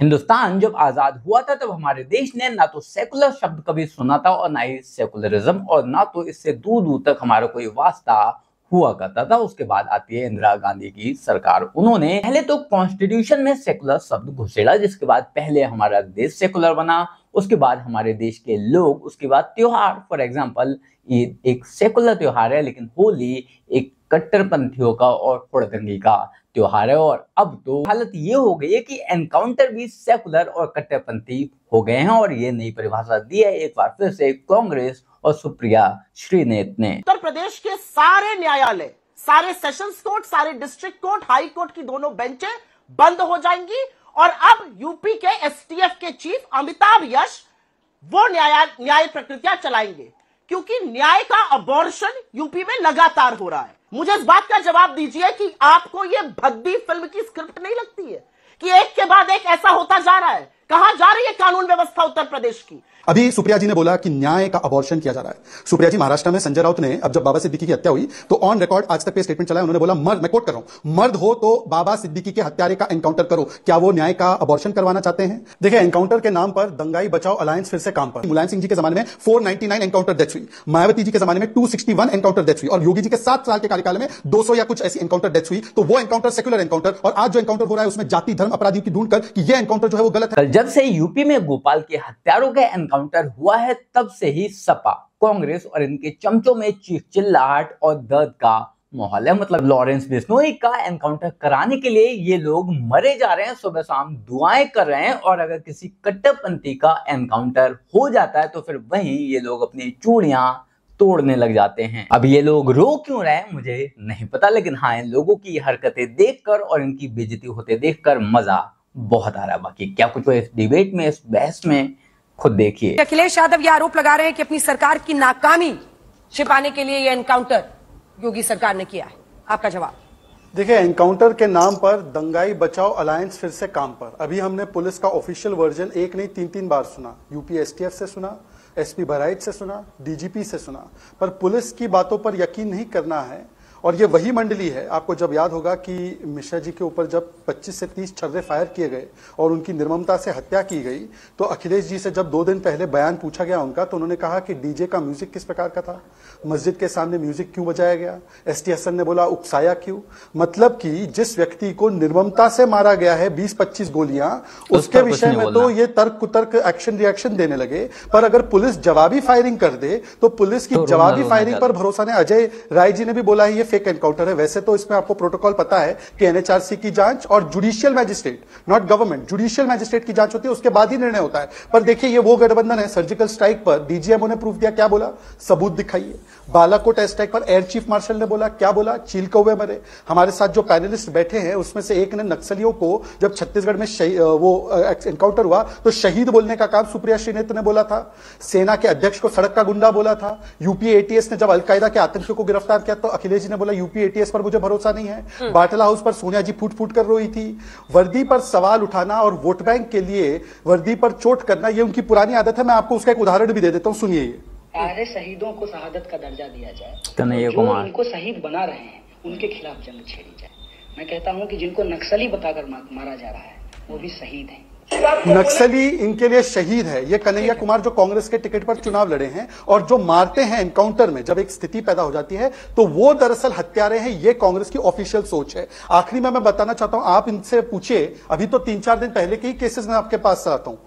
हिंदुस्तान जब आज़ाद हुआ था, तब हमारे देश ने ना तो सेकुलर शब्द कभी सुना था और ना ही सेकुलरिज्म और ना तो इससे दूर दूर तक हमारा कोई वास्ता हुआ करता था। उसके बाद आती है इंदिरा गांधी की सरकार। उन्होंने पहले तो कॉन्स्टिट्यूशन में सेकुलर शब्द घुसेड़ा जिसके बाद पहले हमारा देश सेकुलर बना उसके बाद हमारे देश के लोग, उसके बाद त्योहार। फॉर एग्ज़ाम्पल ईद एक सेकुलर त्योहार है, लेकिन होली एक कट्टरपंथियों का और हुड़दंगी का त्योहार है। और अब तो हालत ये हो गई है कि एनकाउंटर भी सेकुलर और कट्टरपंथी हो गए हैं, और ये नई परिभाषा दी है। एक बार फिर से कांग्रेस और सुप्रिया श्रीनेत ने। उत्तर प्रदेश के सारे न्यायालय, सारे सेशंस कोर्ट सारे डिस्ट्रिक्ट कोर्ट हाई कोर्ट की दोनों बेंचें बंद हो जाएँगी। और अब यूपी के एसटीएफ के चीफ अमिताभ यश वो न्याय न्याय प्रक्रिया चलाएँगे, क्योंकि न्याय का अबॉर्शन यूपी में लगातार हो रहा है। मुझे इस बात का जवाब दीजिए कि आपको ये भद्दी फ़िल्म की स्क्रिप्ट नहीं लगती है? कि एक के बाद एक ऐसा होता जा रहा है कहा जा रही है कानून व्यवस्था उत्तर प्रदेश की? अभी सुप्रिया जी ने बोला कि न्याय का अबॉर्शन किया जा रहा है। सुप्रिया जी, महाराष्ट्र में संजय राउत ने, अब जब बाबा सिद्दीकी की हत्या हुई तो ऑन रिकॉर्ड आज तक पे स्टेटमेंट चलाया उन्होंने बोला, मर्द, मैं कोट कर रहा हूँ, मर्द हो तो बाबा सिद्दीकी के हत्यारे का एनकाउंटर करो। क्या वो न्याय का अबॉर्शन करवाना चाहते हैं? देखिए एनकाउंटर के नाम पर दंगाई बचाओ अलायंस फिर से काम पर। मुलायम सिंह जी के जमाने में फोर एनकाउंटर डेथ हुई। मायावती जी के जमाने में टू एनकाउंटर डेथ हुई। और योगी जी के सात साल के कार्यकाल में दो सौ या कुछ ऐसी एनकाउंटर डेथ हुई। तो वो एनकाउंटर सेकुलर एनकाउंटर और आज जो एनकाउंटर हो रहा है, उसमें जाति, धर्म, अपराधियों की ढूंढ कर यह एनकाउंटर जो है वो गलत है। जब से यूपी में गोपाल के हत्यारों का एनकाउंटर हुआ है, तब से ही सपा, कांग्रेस और इनके चमचों में चीख चिल्लाहट और दर्द का माहौल है। मतलब लॉरेंस बिश्नोई का एनकाउंटर कराने के लिए ये लोग मरे जा रहे हैं, सुबह शाम दुआएँ कर रहे हैं और अगर किसी कट्टरपंथी का एनकाउंटर हो जाता है तो फिर वहीं ये लोग अपनी चूड़ियाँ तोड़ने लग जाते हैं। अब ये लोग रो क्यों रहे हैं, मुझे नहीं पता, लेकिन हाँ इन लोगों की हरकतें देखकर और इनकी बेजती होते देखकर मज़ा बहुत आ रहा है बाकी। क्या कुछ इस डिबेट में इस बहस में खुद देखिए। अखिलेश यादव ये आरोप लगा रहे हैं कि अपनी सरकार की नाकामी छिपाने के लिए ये एनकाउंटर योगी सरकार ने किया है? आपका जवाब? देखिए एनकाउंटर के नाम पर दंगाई बचाओ अलायंस फिर से काम पर। अभी हमने पुलिस का ऑफिशियल वर्जन एक नहीं तीन तीन बार सुना। यूपी एसटीएफ से सुना एसपी बहराइच से सुना डीजीपी से सुना। पर पुलिस की बातों पर यकीन नहीं करना है और ये वही मंडली है। आपको जब याद होगा कि मिश्रा जी के ऊपर जब 25 से 30 छर्रे फायर किए गए और उनकी निर्ममता से हत्या की गई तो अखिलेश जी से जब दो दिन पहले बयान पूछा गया उनका तो उन्होंने कहा कि डीजे का म्यूज़िक किस प्रकार का था? मस्जिद के सामने म्यूज़िक क्यों बजाया गया? एस टी हसन ने बोला उकसाया क्यों? मतलब कि जिस व्यक्ति को निर्ममता से मारा गया है बीस पच्चीस गोलियाँ उसके विषय में तो ये तर्क कुतर्क एक्शन रिएक्शन देने लगे। पर अगर पुलिस जवाबी फायरिंग कर दे तो पुलिस की तो जवाबी फायरिंग पर भरोसा नहीं। अजय राय जी ने भी बोला है ये फेक एनकाउंटर है। वैसे तो इसमें आपको प्रोटोकॉल पता है कि एनएचआरसी की जाँच और judicial magistrate not government judicial magistrate की जाँच होती है, उसके बाद ही निर्णय होता है। पर देखिए, ये वो गठबंधन है सर्जिकल स्ट्राइक पर। डीजीएमओ ने प्रूफ दिया, क्या बोला? सबूत दिखाइए। बालाकोट स्ट्राइक पर एयर चीफ मार्शल ने बोला, क्या बोला? चील कौवे मरे। हमारे साथ जो पैनलिस्ट बैठे हैं, उसमें से एक ने नक्सलियों को जब छत्तीसगढ़ में वो एनकाउंटर हुआ तो शहीद बोलने का काम सुप्रिया श्रीनेत ने बोला था। सेना के अध्यक्ष को सड़क का गुंडा बोला था। यूपी एटीएस ने जब अलकायदा के आतंकियों को गिरफ़्तार किया तो अखिलेश जी ने बोला यूपी एटीएस पर मुझे भरोसा नहीं है। हम्म। बाटला हाउस पर सोनिया जी फूट फूट कर रोई थी। वर्दी पर सवाल उठाना और वोट बैंक के लिए वर्दी पर चोट करना ये उनकी पुरानी आदत है। मैं आपको उसका एक उदाहरण भी दे देता हूँ सुनिए ये। सारे शहीदों को शहादत का दर्जा दिया जाए। जो उनको शहीद बना रहे हैं उनके खिलाफ जंग छेड़ी जाए। मैं कहता हूँ कि जिनको नक्सली बताकर मारा जा रहा है वो भी शहीद है। नक्सली इनके लिए शहीद है। ये कन्हैया कुमार जो कांग्रेस के टिकट पर चुनाव लड़े हैं और जो मारते हैं एनकाउंटर में जब एक स्थिति पैदा हो जाती है तो वो दरअसल हत्यारे हैं ये कांग्रेस की ऑफिशियल सोच है। आखिरी में मैं बताना चाहता हूँ आप इनसे पूछिए। अभी तो तीन चार दिन पहले के ही केसेस में आपके पास आता हूँ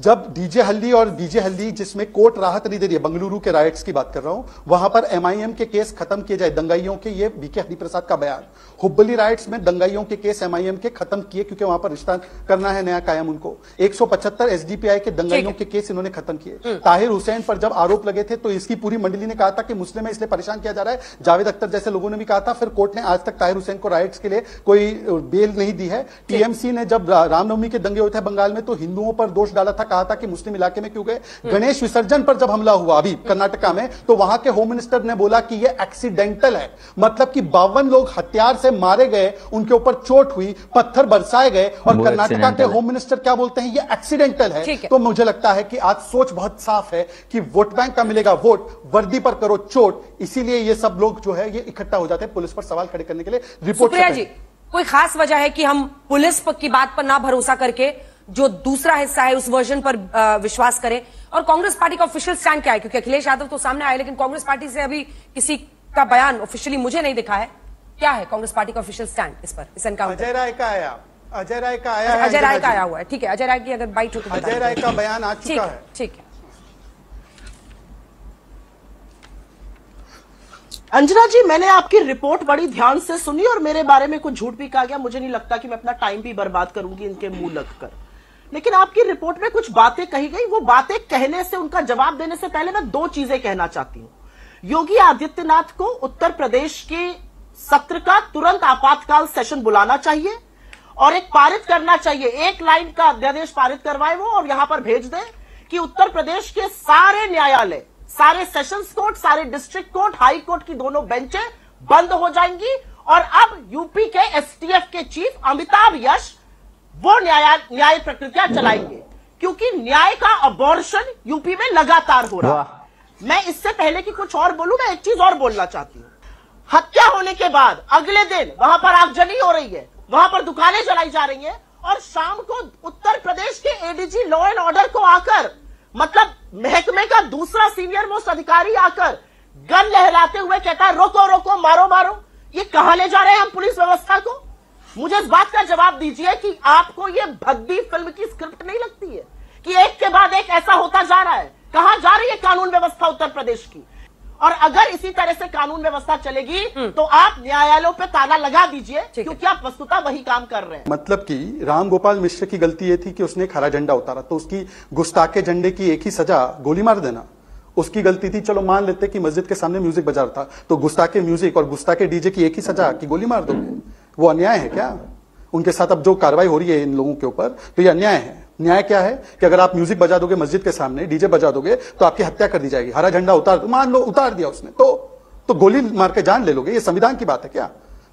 जब डीजे हल्दी और डीजे हल्दी जिसमें कोर्ट राहत नहीं दे रही है बंगलुरु के राइट्स की बात कर रहा हूँ वहाँ पर एमआईएम के केस खत्म किए जाए। दंगाइयों के ये बीके हरिप्रसाद का बयान। हुब्बली राइट्स में दंगाइयों के केस एमआईएम के खत्म किए क्योंकि वहाँ पर रिश्ता करना है नया कायम उनको। एक सौ पचहत्तर एसडीपीआई के दंगाइयों के केस इन्होंने खत्म किए। हम्म। ताहिर हुसैन पर जब आरोप लगे थे तो इसकी पूरी मंडली ने कहा था कि मुस्लिम है इसलिए परेशान किया जा रहा है। जावेद अख्तर जैसे लोगों ने भी कहा था। फिर कोर्ट ने आज तक ताहिर हुसैन को राइट्स के लिए कोई बेल नहीं दी है। टीएमसी ने जब रामनवमी के दंगे हुए थे बंगाल में तो हिंदुओं पर दोष डाला था कहा था कि मुस्लिम इलाके में क्यों गए? गणेश विसर्जन पर जब हमला हुआ अभी कर्नाटका में तो वहाँ के होम मिनिस्टर ने बोला कि यह एक्सीडेंटल है। मतलब कि बावन लोग हथियार से मारे गए उनके ऊपर चोट हुई पत्थर बरसाए गए और कर्नाटका के होम मिनिस्टर क्या बोलते हैं? यह एक्सीडेंटल है। तो मुझे लगता है कि आज सोच बहुत साफ़ है कि वोट बैंक का मिलेगा वोट वर्दी पर करो चोट इसीलिए ये सब लोग जो है ये इकट्ठा हो जाते हैं पुलिस पर सवाल खड़े करने के लिए। रिपोर्ट जी कोई खास वजह है कि हम पुलिस की बात पर ना भरोसा करके जो दूसरा हिस्सा है उस वर्जन पर विश्वास करें। और कांग्रेस पार्टी का ऑफिशियल स्टैंड क्या है? क्योंकि अखिलेश यादव तो सामने आए लेकिन कांग्रेस पार्टी से अभी किसी का बयान ऑफिशियली मुझे नहीं दिखा है। क्या है कांग्रेस पार्टी का ऑफिशियल स्टैंड इस पर इस एनकाउंटर अजय राय का आया। अजय राय का आया अजय राय का आया हुआ है। ठीक है अजय राय की अगर बाइट हो तो अजय राय का बयान आ ठीक चुका है है। ठीक है। अंजना जी मैंने आपकी रिपोर्ट बड़ी ध्यान से सुनी और मेरे बारे में कुछ झूठ भी कहा गया। मुझे नहीं लगता कि मैं अपना टाइम भी बर्बाद करूँगी इनके मुँह लगकर लेकिन आपकी रिपोर्ट में कुछ बातें कही गई, वो बातें कहने से, उनका जवाब देने से पहले मैं दो चीज़ें कहना चाहती हूँ। योगी आदित्यनाथ को उत्तर प्रदेश के सत्र का तुरंत आपातकाल सेशन बुलाना चाहिए और एक पारित करना चाहिए। एक लाइन का अध्यादेश पारित करवाए वो और यहाँ पर भेज दें कि उत्तर प्रदेश के सारे न्यायालय, सारे सेशंस कोर्ट सारे डिस्ट्रिक्ट कोर्ट हाई कोर्ट की दोनों बेंचें बंद हो जाएँगी। और अब यूपी के एसटीएफ के चीफ अमिताभ यश वो न्याय न्याय प्रक्रिया चलाएँगे। क्योंकि न्याय का अबॉर्शन यूपी में लगातार हो रहा है। मैं इससे पहले कि कुछ और बोलूँ मैं एक चीज़ और बोलना चाहती हूँ। हत्या होने के बाद अगले दिन वहाँ पर आगजनी हो रही है। वहाँ पर दुकानें चलाई जा रही है और शाम को उत्तर प्रदेश के एडीजी लॉ एंड ऑर्डर को आकर मतलब महकमे का दूसरा सीनियर मोस्ट अधिकारी आकर गन लहराते हुए कहता है रोको रोको मारो मारो। ये कहा ले जा रहे हैं हम पुलिस व्यवस्था को? मुझे इस बात का जवाब दीजिए कि आपको ये भद्दी फ़िल्म की स्क्रिप्ट नहीं लगती है? कि एक के बाद एक ऐसा होता जा रहा है। कहाँ जा रही है कानून व्यवस्था उत्तर प्रदेश की? और अगर इसी तरह से कानून व्यवस्था चलेगी तो आप न्यायालयों पे ताला लगा दीजिए क्योंकि आप वस्तुतः वही काम कर रहे हैं। मतलब कि राम गोपाल मिश्र की गलती ये थी कि उसने हरा झंडा उतारा तो उसकी गुस्ताखे झंडे की एक ही सजा गोली मार देना। उसकी गलती थी चलो मान लेते कि मस्जिद के सामने म्यूज़िक बजा रहा था तो गुस्ताखे म्यूज़िक और गुस्ताखे डीजे की एक ही सजा की गोली मार दोगे? वो अन्याय है क्या? उनके साथ अब जो कार्रवाई हो रही है इन लोगों के ऊपर तो ये अन्याय है। न्याय क्या है? कि अगर आप म्यूज़िक बजा दोगे मस्जिद के सामने, डीजे बजा दोगे तो आपकी हत्या कर दी जाएगी। हरा झंडा उतार दो, मान लो, उतार दिया उसने। तो तो गोली मार के जान ले लोगे। ये संविधान की बात है क्या?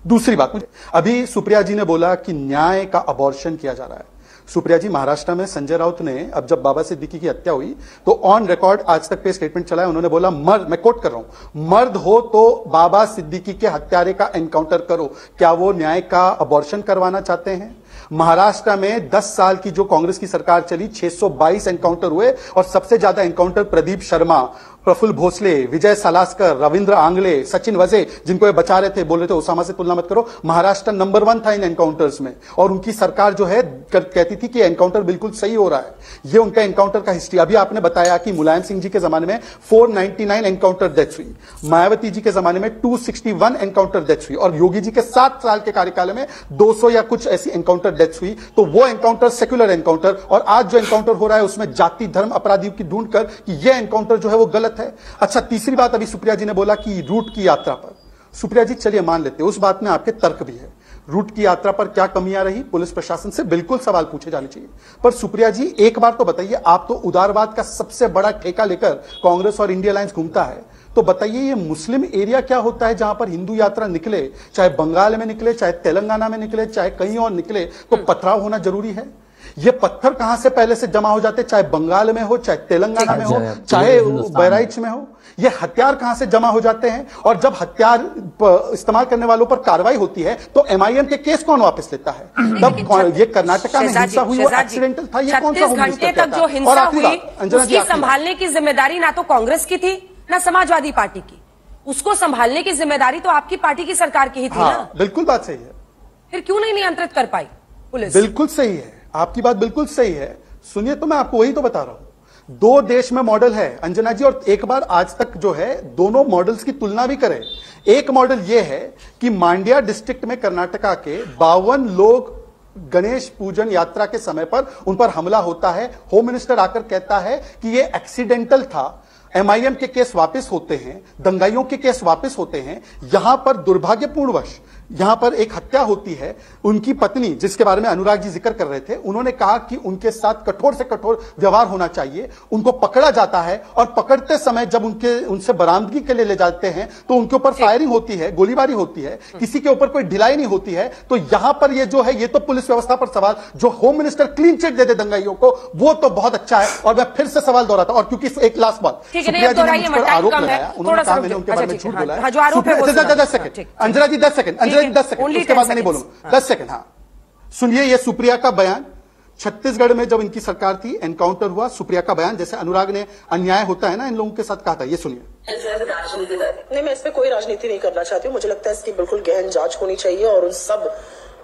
दूसरी बात, मुझे अभी सुप्रिया जी ने बोला कि न्याय का अबॉर्शन किया जा रहा है। सुप्रिया जी महाराष्ट्र में संजय राउत ने, अब जब बाबा सिद्दीकी की हत्या हुई तो ऑन रिकॉर्ड आज तक पे स्टेटमेंट चला है, उन्होंने बोला मर्द मैं कोट कर रहा हूँ, मर्द हो तो बाबा सिद्दीकी के हत्यारे का एनकाउंटर करो। क्या वो न्याय का अबॉर्शन करवाना चाहते हैं? महाराष्ट्र में 10 साल की जो कांग्रेस की सरकार चली 622 एनकाउंटर हुए, और सबसे ज़्यादा एनकाउंटर प्रदीप शर्मा प्रफुल्ल भोसले विजय सलास्कर रविंद्र आंगले सचिन वजे जिनको ये बचा रहे थे बोल रहे थे ओसामा से तुलना मत करो। महाराष्ट्र नंबर वन था इन एनकाउंटर्स में। और उनकी सरकार जो है कर, कहती थी कि एनकाउंटर बिल्कुल सही हो रहा है। ये उनका एनकाउंटर का हिस्ट्री अभी आपने बताया कि मुलायम सिंह जी के जमाने में 499 एनकाउंटर डेथ हुई। मायावती जी के जमाने में 261 एनकाउंटर डेथ हुई। और योगी जी के सात साल के कार्यकाल में 200 या कुछ ऐसी एनकाउंटर डेथ हुई। तो वो एनकाउंटर सेक्युलर एनकाउंटर और आज जो एनकाउंटर हो रहा है उसमें जाति धर्म अपराधियों की ढूंढ कर कि ये एनकाउंटर जो है वो गलत है। अच्छा तीसरी बात अभी सुप्रिया जी ने बोला कि रूट की यात्रा पर। सुप्रिया जी, चलिए मान लेते हैं, उस बात में आपके तर्क भी है। रूट की यात्रा पर क्या कमियाँ रही? पुलिस प्रशासन से बिल्कुल सवाल पूछे जाने चाहिए। पर सुप्रिया जी, एक बार तो बताइए, आप तो उदारवाद का सबसे बड़ा ठेका लेकर कांग्रेस और इंडिया अलायंस घूमता है। तो बताइए, ये मुस्लिम एरिया क्या होता है जहाँ पर हिंदू यात्रा निकले, चाहे बंगाल में निकले, चाहे तेलंगाना में निकले, चाहे कहीं और निकले तो पथराव होना ज़रूरी है? ये पत्थर कहाँ से पहले से जमा हो जाते चाहे बंगाल में हो चाहे तेलंगाना में हो चाहे पूरे हिंदुस्तान में। बहराइच में हो ये हथियार कहाँ से जमा हो जाते हैं? और जब हथियार इस्तेमाल करने वालों पर कार्रवाई होती है तो एमआईएम के केस कौन वापस लेता है? तब ये कर्नाटका में हिंसा हुई वो एक्सीडेंटल था ये कौन सा 36 घंटे तक जो हिंसा और आखिरी हुई उसकी संभालने की ज़िम्मेदारी ना तो कांग्रेस की थी ना समाजवादी पार्टी की। उसको संभालने की ज़िम्मेदारी तो आपकी पार्टी की सरकार की ही थी ना। हाँ बिल्कुल बात सही है। फिर क्यों नहीं नियंत्रित कर पाई पुलिस? बिल्कुल सही है। आपकी बात बिल्कुल सही है। सुनिए तो मैं आपको वही तो बता रहा हूँ। दो देश में मॉडल है, अंजना जी, और एक बार आज तक जो है, दोनों मॉडल्स की तुलना भी करें। एक मॉडल यह है कि मांड्या डिस्ट्रिक्ट में कर्नाटका के बावन लोग गणेश पूजन यात्रा के समय पर उन पर हमला होता है। होम मिनिस्टर आकर कहता है कि यह एक्सीडेंटल था। एमआईएम के केस वापस होते हैं, दंगाइयों के केस वापस होते हैं। यहाँ पर दुर्भाग्यपूर्ण दुर्भाग्यपूर्णवश यहाँ पर एक हत्या होती है उनकी पत्नी जिसके बारे में अनुराग जी ज़िक्र कर रहे थे उन्होंने कहा कि उनके साथ कठोर से कठोर व्यवहार होना चाहिए। उनको पकड़ा जाता है और पकड़ते समय जब उनके उनसे बरामदगी के लिए ले जाते हैं तो उनके ऊपर फायरिंग होती है गोलीबारी होती है किसी के ऊपर कोई ढिलाई नहीं होती है तो यहाँ पर ये जो है ये तो पुलिस व्यवस्था पर सवाल जो होम मिनिस्टर क्लीन चिट दे दे दंगाइयों को वो तो बहुत अच्छा है और मैं फिर से सवाल दोहराता और क्योंकि एक लास्ट बात है, सुप्रिया जी ने आरोप लगाया उन्होंने कहा मैंने उनके बारे अच्छा, में झूठ बोला हाँ, है हाँ, है। अंजना जी दस सेकंड। अंजना है, दस सेकंड उसके बाद मैं नहीं बोलूँगा। दस सेकंड हाँ। सुनिए ये सुप्रिया का बयान। छत्तीसगढ़ में जब इनकी सरकार थी एनकाउंटर हुआ सुप्रिया का बयान जैसे अनुराग ने अन्याय होता है ना इन लोगों के साथ कहा था ये सुनिए। नहीं मैं इस पर कोई राजनीति नहीं करना चाहती हूँ। मुझे लगता है इसकी बिल्कुल गहन जाँच होनी चाहिए और उन सब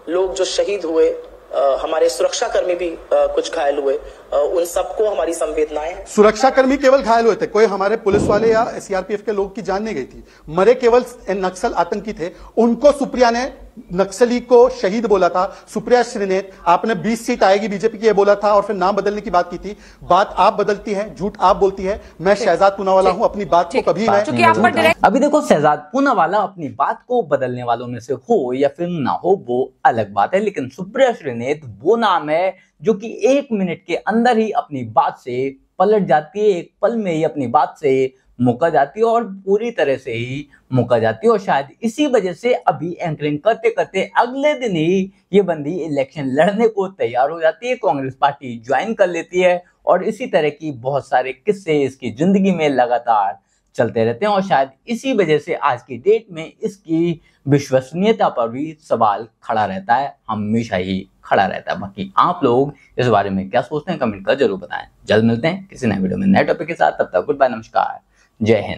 लोग जो शहीद हुए हमारे सुरक्षा कर्मी भी कुछ घायल हुए। उन सबको हमारी संवेदनाएँ। सुरक्षा कर्मी केवल घायल हुए थे। कोई हमारे पुलिस वाले या सीआरपीएफ के लोग की जान नहीं गई थी। मरे केवल नक्सल आतंकी थे। उनको सुप्रिया ने नक्सली को शहीद बोला था सुप्रिया श्रीनेत आपने 20 सीट आएगी बीजेपी की ये बोला था और फिर नाम बदलने की बात की थी। बात आप बदलती है झूठ आप बोलती है मैं शहजाद पूनावाला हूँ अपनी बात को कभी मैं अभी देखो शहजाद पूनावाला अपनी बात को बदलने वालों में से हो या फिर ना हो वो अलग बात है लेकिन सुप्रिया श्रीनेत वो नाम है जो कि एक मिनट के अंदर ही अपनी बात से पलट जाती है एक पल में ही अपनी बात से मुका जाती है और पूरी तरह से ही मुका जाती है। और शायद इसी वजह से अभी एंकरिंग करते करते अगले दिन ही ये बंदी इलेक्शन लड़ने को तैयार हो जाती है। कांग्रेस पार्टी ज्वाइन कर लेती है और इसी तरह की बहुत सारे किस्से इसकी ज़िंदगी में लगातार चलते रहते हैं और शायद इसी वजह से आज की डेट में इसकी विश्वसनीयता पर भी सवाल खड़ा रहता है। हमेशा ही खड़ा रहता है। बाकी आप लोग इस बारे में क्या सोचते हैं, कमेंट कर ज़रूर बताएँ। जल्द मिलते हैं किसी नए वीडियो में नए टॉपिक के साथ। तब तक गुड बाय नमस्कार। जय हिंद।